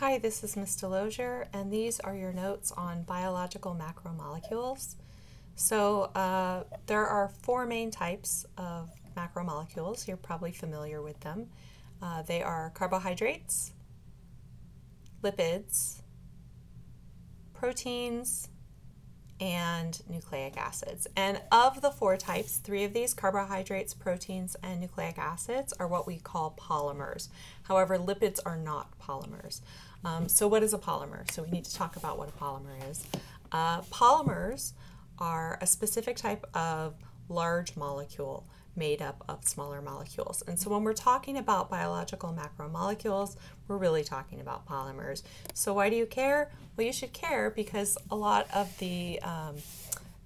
Hi, this is Ms. Delosier, and these are your notes on biological macromolecules. So uh, there are four main types of macromolecules. You're probably familiar with them. Uh, they are carbohydrates, lipids, proteins, and nucleic acids. And of the four types, three of these, carbohydrates, proteins, and nucleic acids, are what we call polymers. However, lipids are not polymers. Um, so what is a polymer? So we need to talk about what a polymer is. Uh, polymers are a specific type of large molecule made up of smaller molecules. And so when we're talking about biological macromolecules, we're really talking about polymers. So why do you care? Well, you should care because a lot of the um,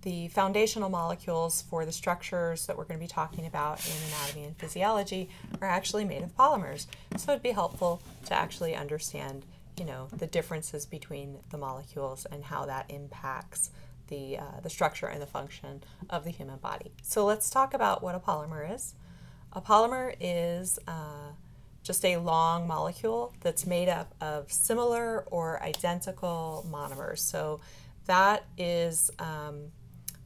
the foundational molecules for the structures that we're going to be talking about in anatomy and physiology are actually made of polymers. So it'd be helpful to actually understand, you know, the differences between the molecules and how that impacts the, uh, the structure and the function of the human body. So let's talk about what a polymer is. A polymer is uh, just a long molecule that's made up of similar or identical monomers. So that is um,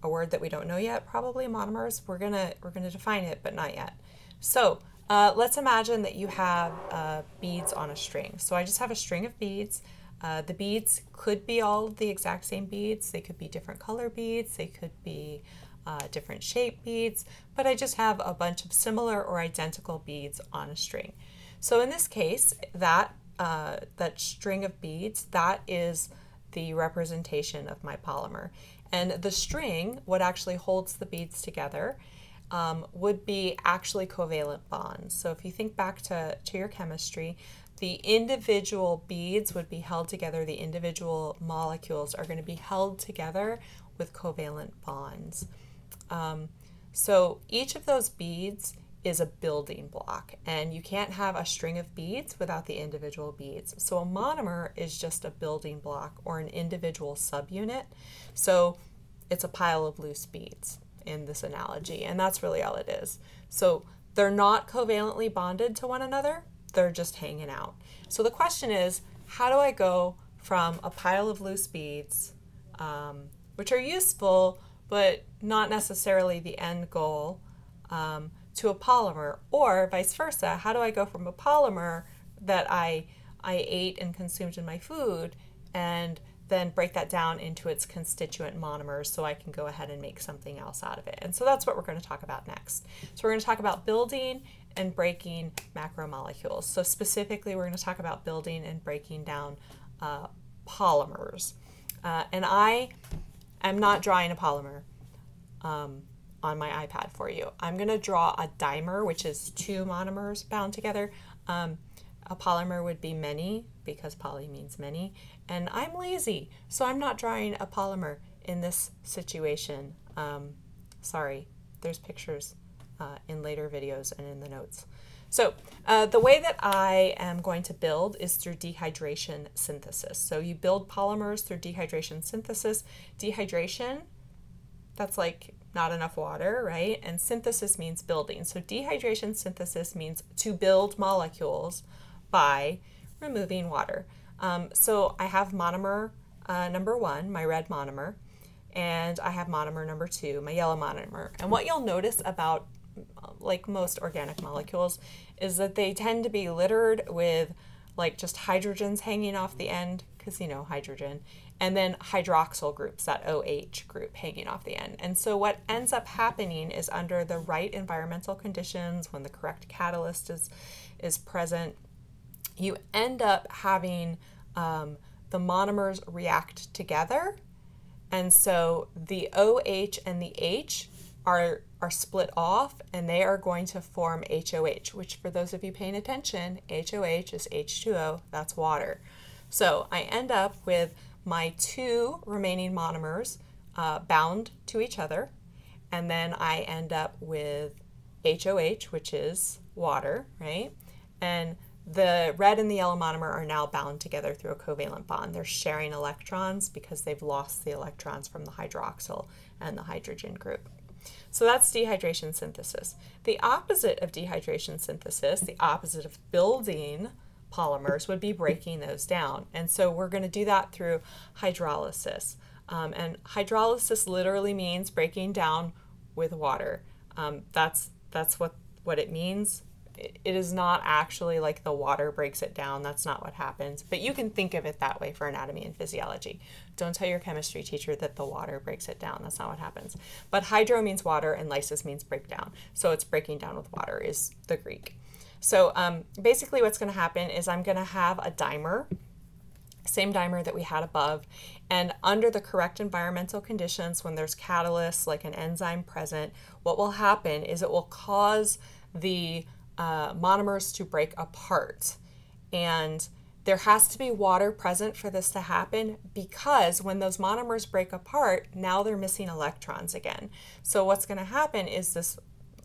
a word that we don't know yet, probably monomers. We're gonna we're gonna define it, but not yet. So uh, let's imagine that you have uh, beads on a string. So I just have a string of beads. Uh, the beads could be all the exact same beads. They could be different color beads. They could be uh, different shape beads, but I just have a bunch of similar or identical beads on a string. So in this case, that, uh, that string of beads, that is the representation of my polymer. And the string, what actually holds the beads together, um, would be actually covalent bonds. So if you think back to, to your chemistry, the individual beads would be held together, the individual molecules are going to be held together with covalent bonds. Um, so each of those beads is a building block, and you can't have a string of beads without the individual beads. So a monomer is just a building block or an individual subunit. So it's a pile of loose beads in this analogy, and that's really all it is. So they're not covalently bonded to one another, they're just hanging out. So the question is, how do I go from a pile of loose beads, um, which are useful, but not necessarily the end goal, um, to a polymer, or vice versa? How do I go from a polymer that I, I ate and consumed in my food and then break that down into its constituent monomers so I can go ahead and make something else out of it. And so that's what we're going to talk about next. So we're going to talk about building and breaking macromolecules. So specifically, we're going to talk about building and breaking down uh, polymers. Uh, and I am not drawing a polymer um, on my iPad for you. I'm going to draw a dimer, which is two monomers bound together. Um, a polymer would be many because poly means many. And I'm lazy, so I'm not drawing a polymer in this situation. Um, sorry, there's pictures uh, in later videos and in the notes. So uh, the way that I am going to build is through dehydration synthesis. So you build polymers through dehydration synthesis. Dehydration, that's like not enough water, right? And synthesis means building. So dehydration synthesis means to build molecules by removing water. Um, so I have monomer uh, number one, my red monomer, and I have monomer number two, my yellow monomer. And what you'll notice about like most organic molecules, is that they tend to be littered with like just hydrogens hanging off the end, because you know hydrogen, and then hydroxyl groups, that OH group hanging off the end. And so what ends up happening is under the right environmental conditions, when the correct catalyst is, is present, you end up having um, the monomers react together. And so the OH and the H are, are split off and they are going to form HOH, which for those of you paying attention, HOH is H2O, that's water. So I end up with my two remaining monomers uh, bound to each other, and then I end up with HOH, which is water, right? And the red and the yellow monomer are now bound together through a covalent bond. They're sharing electrons because they've lost the electrons from the hydroxyl and the hydrogen group. So that's dehydration synthesis. The opposite of dehydration synthesis, the opposite of building polymers would be breaking those down. And so we're going to do that through hydrolysis. Um, and hydrolysis literally means breaking down with water. Um, that's that's what what it means. It, is not actually like the water breaks it down. That's not what happens. But you can think of it that way for anatomy and physiology. Don't tell your chemistry teacher that the water breaks it down. That's not what happens. But hydro means water and lysis means breakdown. So it's breaking down with water is the Greek. So um, basically what's going to happen is I'm going to have a dimer same dimer that we had above. And under the correct environmental conditions, when there's catalysts like an enzyme present, what will happen is it will cause the uh, monomers to break apart. And there has to be water present for this to happen because when those monomers break apart, now they're missing electrons again. So what's going to happen is this,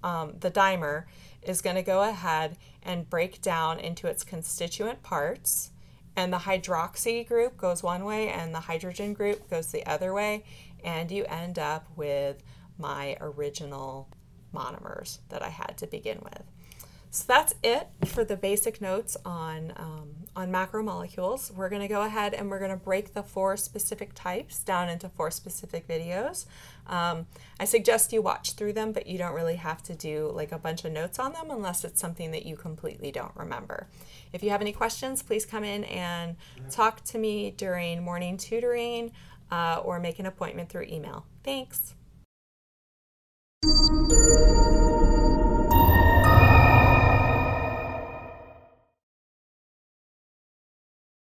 um, the dimer is going to go ahead and break down into its constituent parts and the hydroxy group goes one way and the hydrogen group goes the other way and you end up with my original monomers that I had to begin with. So that's it for the basic notes on, um, on macromolecules. We're going to go ahead and we're going to break the four specific types down into four specific videos. Um, I suggest you watch through them, but you don't really have to do like a bunch of notes on them unless it's something that you completely don't remember. If you have any questions, please come in and talk to me during morning tutoring uh, or make an appointment through email. Thanks.